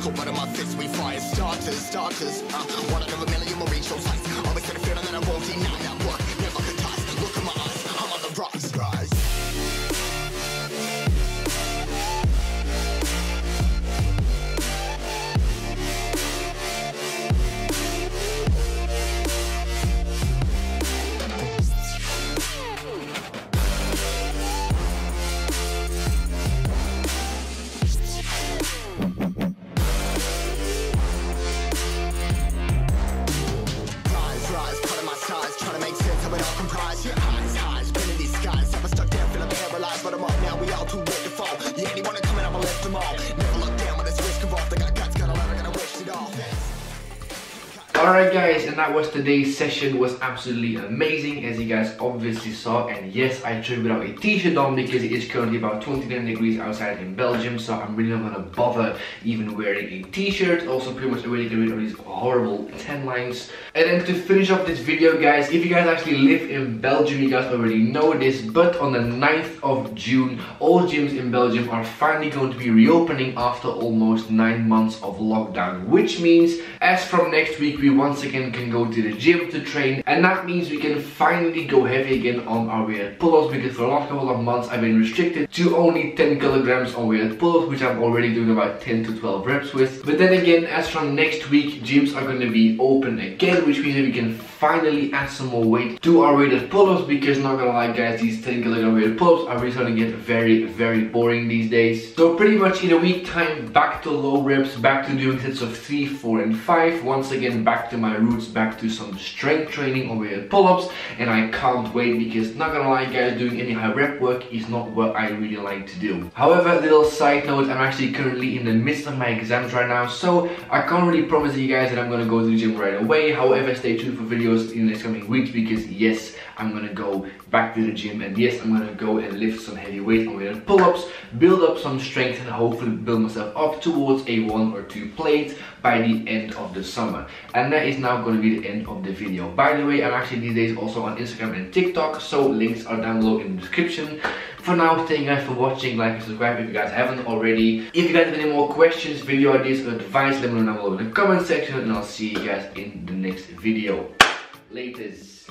Cold blood in my fist, we fire starters, starters. Uh, one out of a million will reach those heights. Always got a feeling that I won't deny that coming, Alright guys, and that was today's session. Was absolutely amazing as you guys obviously saw. And yes I tried without a t-shirt on because it is currently about 29 degrees outside in Belgium so I'm really not gonna bother even wearing a t-shirt. Also pretty much already get rid of these horrible tan lines. And then to finish off this video guys if you guys actually live in Belgium you guys already know this but on the 9th of June all gyms in Belgium are finally going to be reopening after almost 9 months of lockdown which means as from next week we once again can go to the gym to train and that means we can finally go heavy again on our weighted pull-ups because for the last couple of months I've been restricted to only 10 kilograms on weighted pull-ups which I'm already doing about 10 to 12 reps with. But then again as from next week gyms are going to be open again which means that we can finally add some more weight to our weighted pull-ups because not gonna lie guys these 10 kilogram weighted pull-ups are really starting to get very very boring these days. So pretty much in a week time back to low reps back to doing sets of 3 4 and 5 once again back to my roots back to some strength training on weighted pull-ups and I can't wait because not gonna lie guys doing any high rep work is not what I really like to do. However little side note I'm actually currently in the midst of my exams right now so I can't really promise you guys that I'm gonna go to the gym right away. However stay tuned for videos in the next coming weeks because yes I'm gonna go back to the gym and yes I'm gonna go and lift some heavy weight on weighted pull-ups build up some strength and hopefully build myself up towards a one or two plate by the end of the summer and that is now going to be the end of the video. By the way i'm actually these days also on instagram and tiktok so links are down below in the description. For now thank you guys for watching. Like and subscribe if you guys haven't already. If you guys have any more questions video ideas or advice let me know down below in the comment section and i'll see you guys in the next video. Laters